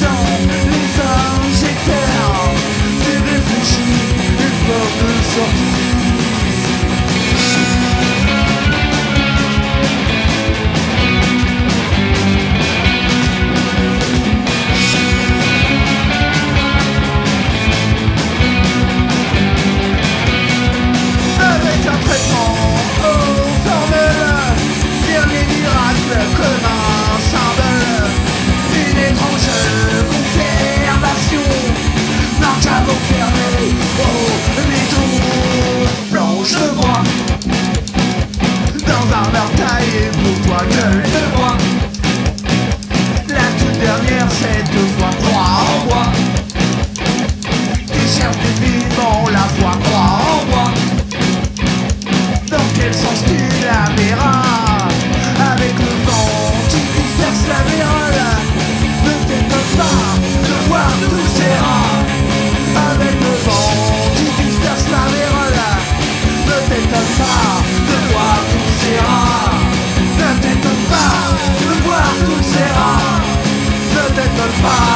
don't fait deux. apart